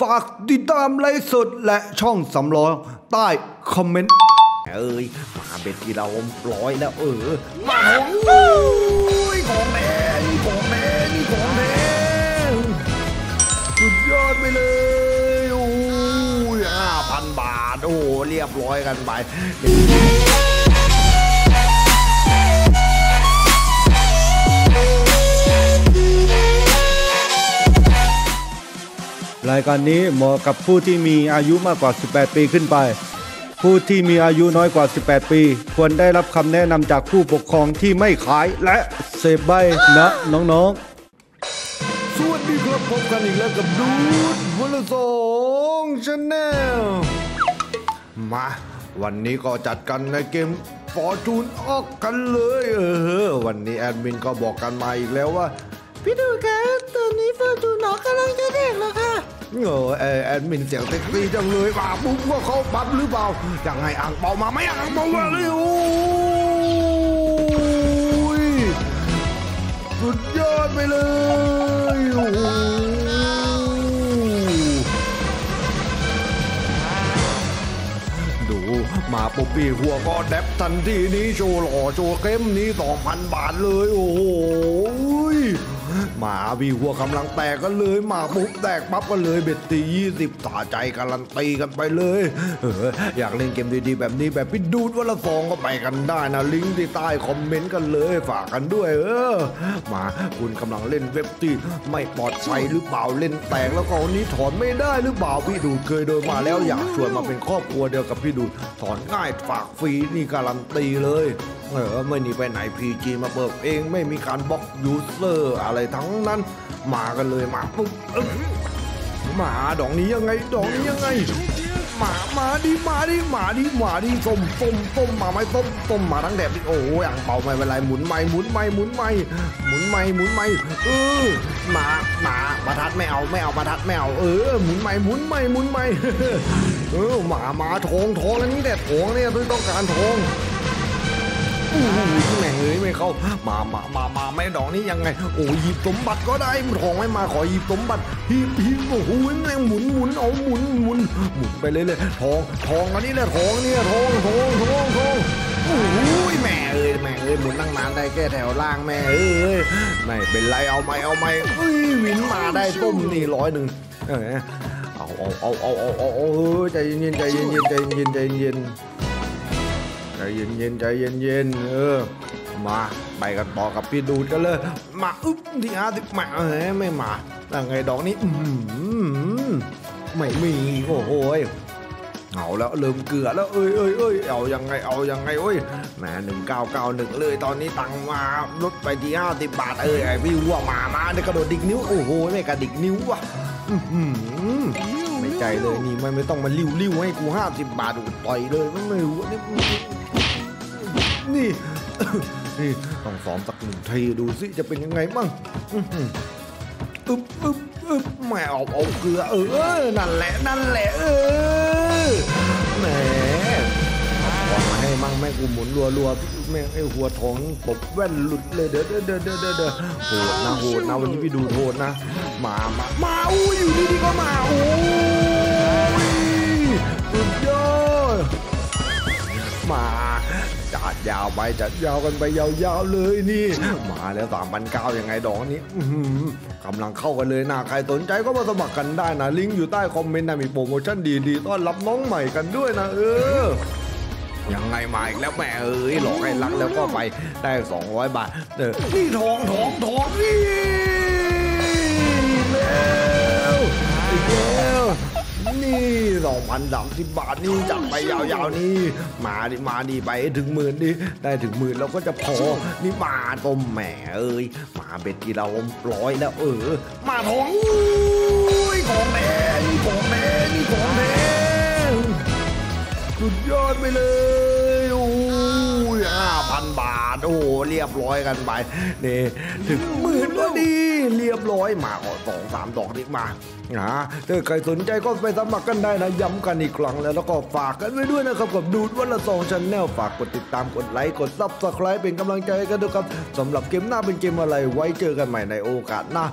ฝากติดตามไลฟ์สดและช่องสำรองใต้คอมเมนต์ เอ้ย มาเบ็ดที่เราปล่อยแล้วเออ มาของอุ้ยของแดงนี่ของแดงนี่ของแดงสุดยอดไปเลยโอ้ยห้าพันบาท โอ้เรียบร้อยกันไป รายการนี้เหมาะกับผู้ที่มีอายุมากกว่า 18 ปีขึ้นไป ผู้ที่มีอายุน้อยกว่า 18 ปี ควรได้รับคำแนะนำจากผู้ปกครองที่ไม่ขายและเสพใบนะน้องๆ สวัสดีครับพบกันอีกแล้วกับดูดวันละสอง channel มา วันนี้ก็จัดกันในเกม Fortune Ox กันเลย เออ วันนี้แอดมินก็บอกกันมาอีกแล้วว่า พี่ดูครับ แล้เออเออแอดมินเสียงเซ็กซี่จังเลยมาปุ๊บว่าเขาปั๊บหรือเปล่ายังไงอ่างเปามาไหมอ่างเปามาเลยโอ้ยสุดยอดไปเลยโอ้โหดูมาปุ๊บปีหัวก็แดบทันทีนี้โชว์หล่อโชว์เข้มนี้สองพันบาทเลย โอ้โหย หมาวีหัวกำลังแตกกันเลยมาปุ๊บแตกปั๊บกันเลยเบ็ดตียี่สิบตาใจการันตีกันไปเลยเอออยากเล่นเกมดีๆแบบนี้แบบพี่ดูดวันละสองก็ไปกันได้นะลิงก์ที่ใต้คอมเมนต์กันเลยฝากกันด้วย เออมาคุณกำลังเล่นเว็บที่ไม่ปลอดภัยหรือเปล่าเล่นแตกแล้วก็วันนี้ถอนไม่ได้หรือเปล่าพี่ดูดเคยโดนมาแล้วอยากชวนมาเป็นครอบครัวเดียวกับพี่ดูดถอนง่ายฝากฟรีนี่การันตีเลย เออไม่หนีไปไหนพีจีมาเปิดเองไม่มีการบล็อกยูเซอร์อะไรทั้งนั้น มากันเลยมาปุ๊บมาดอกนี้ยังไงดอกนี้ยังไงหมามาดิมาดิหมาดิหมาดิส้มส้มส้มมาไหมส้มส้มมาทั้งแดดดิโอ้ยอ่างเป่าไม่เป็นไรหมุนไม่หมุนไม่หมุนไม่หมุนไม่หมุนไม่เออหมาหมาประทัดไม่เอาไม่เอาประทัดไม่เอาเออหมุนไม่หมุนไม่หมุนไม่เออหมามาทองทองอันนี้แดดทองเนี่ยต้องการทอง โอ้โหแม่เอ้ยไม่เข้า มามามามาไม่ดอกนี้ยังไง โอ้ยหยิบสมบัติก็ได้ทองไม่มาขอหยิบสมบัติหีบหีบโอ้โหแม่งหมุนหมุนเอาหมุนหมุนหมุนไปเลยเลยทองทองอันนี้แหละทองเนี่ยทองทองทองทองโอ้ยแม่เอ้ยแม่เอ้ยหมุนตั้งนานได้แค่แถวล่างแม่เอ้ยไม่เป็นไรเอาไม่เอาไม่เอ้ยวินมาได้ต้มนี่ร้อยหนึ่งเออเอาเอาเอาเอาเอาเอาเอาเออใจเย็นใจเย็นใจเย็น ใจเย็นๆใจเย็นๆเย็นเออ มาไปกันต่อกับพี่ดูดกันเลย มาอึ๊บที่ห้าสิบมาเอ้ไม่มาแต่ไงดอกนี้อื้อหือไม่มีโอ้โหเอาแล้วเริ่มเกลือแล้วเอ้ยเอ้ยเอ้ยเอายังไงเอายังไงโอ้ยแหมหนึ่งเก้าเก้าหนึ่งเลยตอนนี้ตังค์มาลดไปที่ห้าสิบบาทเอ้ยไอพี่วัวมามาเนี่ยกระโดดดิกนิ้วโอ้โหไม่กระดิกนิ้วว่ะอื้อหือ ไม่ใจเลยนี่มันไม่ต้องมาลิ้วลิ้วให้กูห้าสิบบาทกูต่อยเลยมันไม่รู้ว่านี่นี่นี่ต้องซ้อมสักหนึ่งทีดูสิจะเป็นยังไงบ้างอื้อหืออึ๊บอึ๊บอึ๊บแม่เอาเอาเกลือเออนั่นแหละนั่นแหละเออแหมเอาของมาให้มั่งแม่งกูหมุนรัวรัวๆแม่งไอ้หัวทองตบแว่นหลุดเลยเด้อเด้อเด้อเด้อเด้อเด้อโหดนะโหดนะวันนี้พี่ดูโหดนะมามามาอู้ยอยู่ดีๆก็มาโอ้ย สุดยอด มาจัดยาวไปจัดยาวกันไปยาวๆเลยนี่ มาแล้วสามพันเก้ายังไงดอกนี้กำลังเข้ากันเลยนะใครสนใจก็มาสมัครกันได้นะลิงก์อยู่ใต้คอมเมนต์นะมีโปรโมชั่นดีๆต้อนรับน้องใหม่กันด้วยนะเออยังไงมาอีกแล้วแม่เอ้ยหลอกให้รักแล้วก็ไปได้ 200 บาทเออนี่ทองทองทองนี่ สองพันสามสิบบาทนี่จัดไปยาวๆนี่มาดิมาดิไปถึงหมื่นดิได้ถึงหมื่นเราก็จะพอนี่มาต้มแหมเอ้ยมาเบ็ดที่เราปล่อยแล้วเออ มาทองอุ้ยของแดงนี่ของแดงนี่ของแม่สุดยอดไปเลย ยห้าพันบาท โอ้เรียบร้อยกันไปนี่ถึงหมื่นก็ดีเรียบร้อยมาขอสองสามดอกนี้มานะถ้าใครสนใจก็ไปสมัครกันได้นะ ย้ำกันอีกครั้งแล้วแล้วก็ฝากกันไว้ด้วยนะครับกับดูดวันละสอง channel ฝากกดติดตามกดไลค์กดซับสไคร b ์เป็นกำลังใจกันด้วยครับสำหรับเกมหน้าเป็นเกมอะไรไว้เจอกันใหม่ในโอกาสหน้า